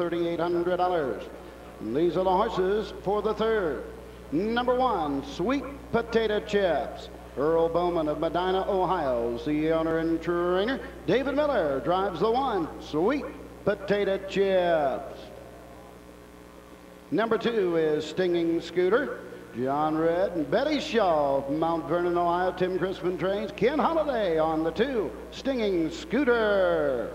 $3,800. These are the horses for the third. Number one, Sweet Potato Chips. Earl Bowman of Medina, Ohio is the owner and trainer. David Miller drives the one, Sweet Potato Chips. Number two is Stinging Scooter. John Red and Betty Shaw of Mount Vernon, Ohio. Tim Crispin trains. Ken Holliday on the two, Stinging Scooter.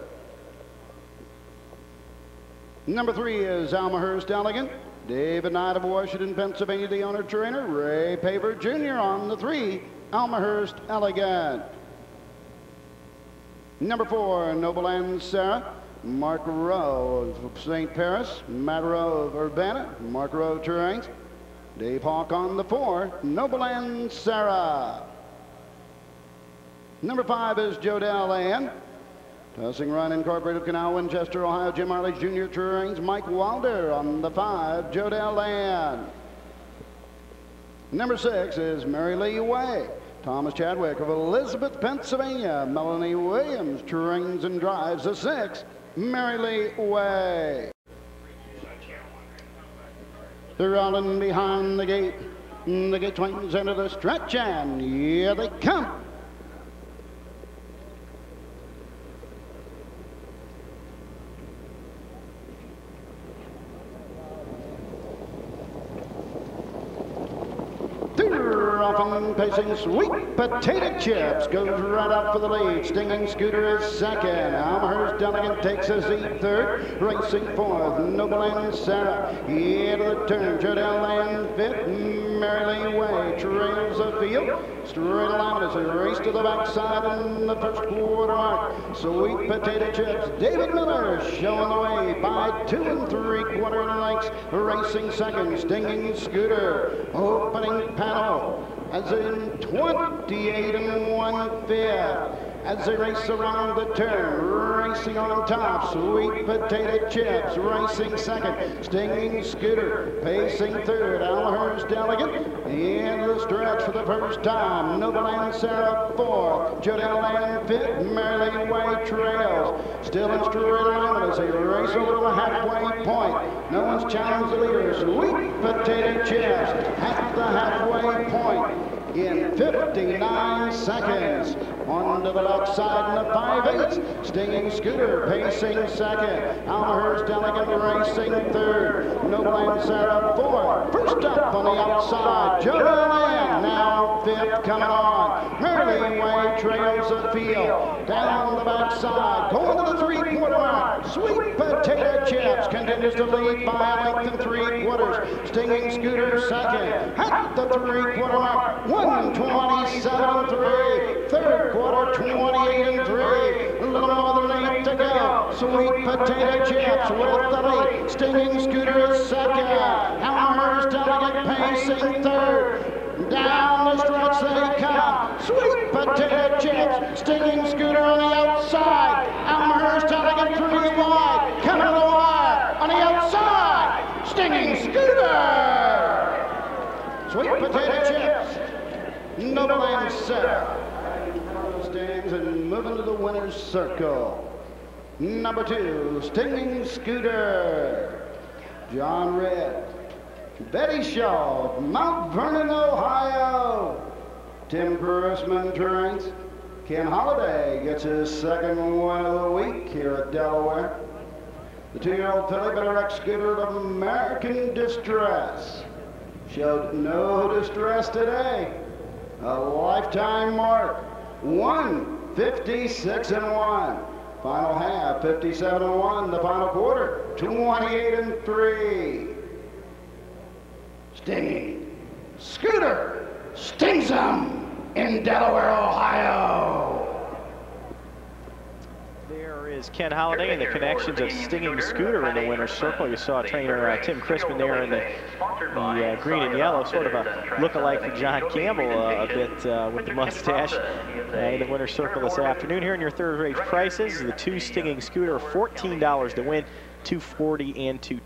Number three is Almahurst Elegant. David Knight of Washington, Pennsylvania, the owner trainer. Ray Paver Jr. on the three, Almahurst Elegant. Number four, Noble and Sarah. Mark Rowe of St. Paris. Matt Rowe of Urbana. Mark Rowe trains. Dave Hawk on the four, Noble and Sarah. Number five is Jodell Ann. Tossing Run Incorporated Canal, Winchester, Ohio. Jim Harley Jr. trains. Mike Wilder on the five, Jodell Ann. Number six is Mary Lee Way. Thomas Chadwick of Elizabeth, Pennsylvania. Melanie Williams trains and drives the six, Mary Lee Way. They're rolling behind the gate. The gate swings into the stretch, and here they come. Often pacing sweet potato chips goes right up for the lead. Stinging Scooter is second. Almahurst Delegate takes a seat third. Racing fourth. Noble and Sarah. Into the turn. Jodell Ann fifth. Merrily Way trails the field. Straight along as a race to the backside in the first quarter mark. Sweet potato chips. David Miller showing the way by two and three quarter lengths. Racing second. Stinging Scooter. Opening panel as in 28 and one fifth as they race around the turn. Racing on top, Sweet Potato Chips racing second. Stinging Scooter pacing third. Almahurst Delegate in the stretch for the first time. Noble and Sarah fourth. Jodell Ann fifth. Merrily Way trails. Still in straight alignment as they race over the halfway point. No one's challenged the leader. Sweet Potato Chips at the halfway point in 59 seconds. On to the left side in the 5-8. Stinging Scooter pacing second. Almahurst Delegate racing third. And Sarah fourth. First up on the outside, Joe Potato Chips continues to lead by a length and three quarters. Stinging Scooter second. At the three-quarter mark, 127-3. Third quarter, 28 and 3. A little more than to go. Sweet Potato Chips with the lead. Stinging Scooter is second. Almahurst Delegate pacing third. Down the stretch they come. Sweet Potato Chips. Stinging Scooter on the outside. Sweet Potato Chips. Noble and Sarah. Stands and moving to the winner's circle. Number two, Stinging Scooter. John Red. Betty Shaw, Mount Vernon, Ohio. Tim Grossman trains. Ken Holliday gets his second win of the week here at Delaware. The two-year-old filly Better Scooter of American Distress. Showed no distress today. A lifetime mark. 156 and 1. Final half, 57 and 1. The final quarter, 28 and 3. Stinging. Scooter stings them in Delaware, Ohio. There is Ken Holliday and the connections of Stinging Scooter in the winner's circle. You saw trainer uh, Tim Crispin there in the, the uh, green and yellow, sort of a look-alike for John Campbell uh, a bit uh, with the mustache uh, in the winner's circle this afternoon. Here in your third-rate prices, the two Stinging Scooter, $14 to win, 240 and 210.